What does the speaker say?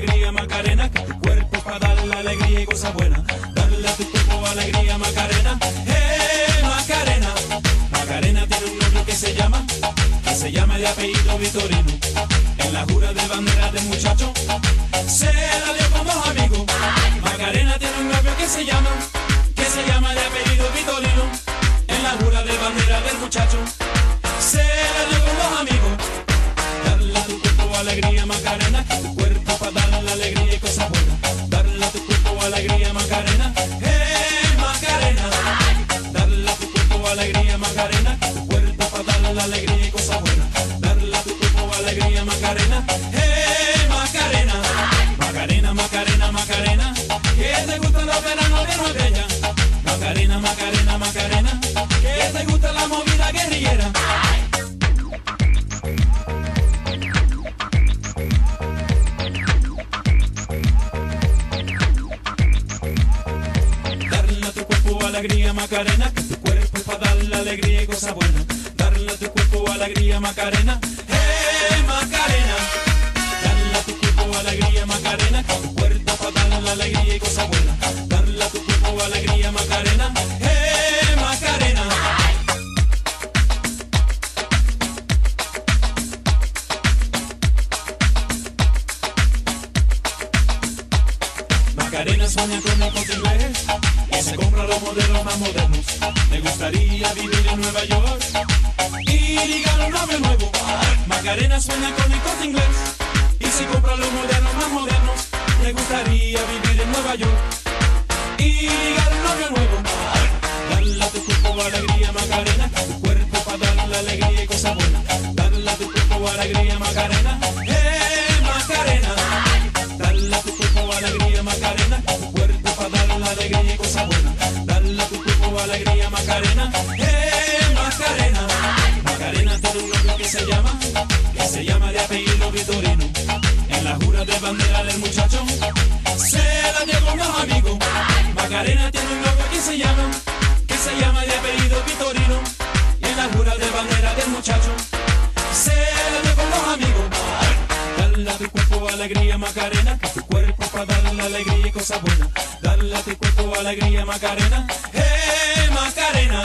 alegría, Macarena, que tu cuerpo para dar la alegría y cosa buena. Dale a tu cuerpo alegría, Macarena, eh, Macarena. Macarena tiene un novio que se llama, que se llama de apellido Vitorino. En la jura de bandera de muchacho, se la dio con dos amigos. Macarena tiene un novio que se llama, que se llama de apellido Vitorino. En la jura de bandera del muchacho, se la dio con dos amigos. Dale a tu cuerpo alegría, Macarena, alegría Macarena, eh Macarena. Darle a tu cuerpo alegría Macarena, tu cuerpo para darle alegría y cosas buenas. Darle a tu cuerpo alegría Macarena, eh Macarena. Macarena, Macarena, Macarena, que te gustan los veranos de Marbella. Macarena, Macarena, Macarena, que te gusta alegría Macarena, que tu cuerpo es para darle alegría y cosas buenas. Darle a tu cuerpo alegría Macarena, eh Macarena. Darle a tu cuerpo alegría Macarena, que tu cuerpo para darle alegría y cosas buenas. Darle a tu cuerpo alegría Macarena, sueña con corte inglés y se compra los modelos más modernos. Me gustaría vivir en Nueva York y ligar un novio nuevo. Macarena sueña con el corte inglés y se compra los modelos más modernos. Me gustaría vivir en Nueva York y ligar un novio nuevo. Dale a tu cuerpo alegría, Macarena, tu cuerpo para darle alegría y cosas buenas. Dale a tu cuerpo alegría, Macarena, Un novio que se llama, que se llama de apellido Vitorino. En la jura de bandera del muchacho, se la con los amigos. Macarena tiene un novio que se llama, que se llama de apellido Vitorino. Y en la jura de bandera del muchacho, se la con los amigos. Dale a tu cuerpo alegría Macarena, tu cuerpo para darle alegría y cosas buenas. Dale a tu cuerpo alegría Macarena, eh Macarena.